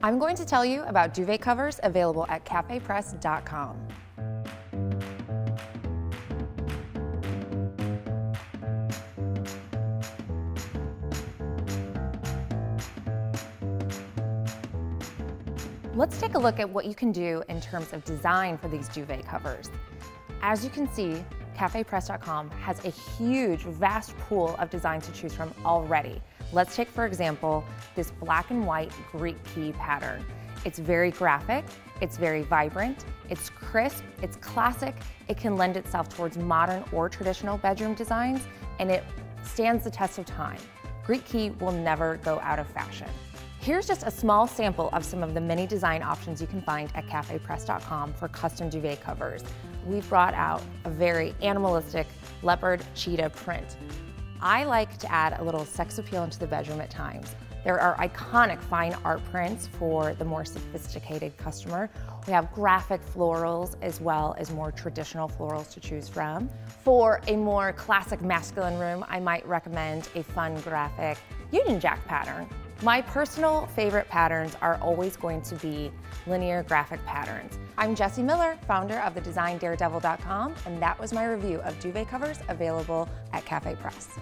I'm going to tell you about duvet covers available at cafepress.com. Let's take a look at what you can do in terms of design for these duvet covers. As you can see, cafepress.com has a huge, vast pool of designs to choose from already. Let's take, for example, this black and white Greek key pattern. It's very graphic, it's very vibrant, it's crisp, it's classic, it can lend itself towards modern or traditional bedroom designs, and it stands the test of time. Greek key will never go out of fashion. Here's just a small sample of some of the many design options you can find at cafepress.com for custom duvet covers. We've brought out a very animalistic leopard cheetah print. I like to add a little sex appeal into the bedroom at times. There are iconic fine art prints for the more sophisticated customer. We have graphic florals as well as more traditional florals to choose from. For a more classic masculine room, I might recommend a fun graphic Union Jack pattern. My personal favorite patterns are always going to be linear graphic patterns. I'm Jessie Miller, founder of the DesignDaredevil.com, and that was my review of duvet covers available at Cafe Press.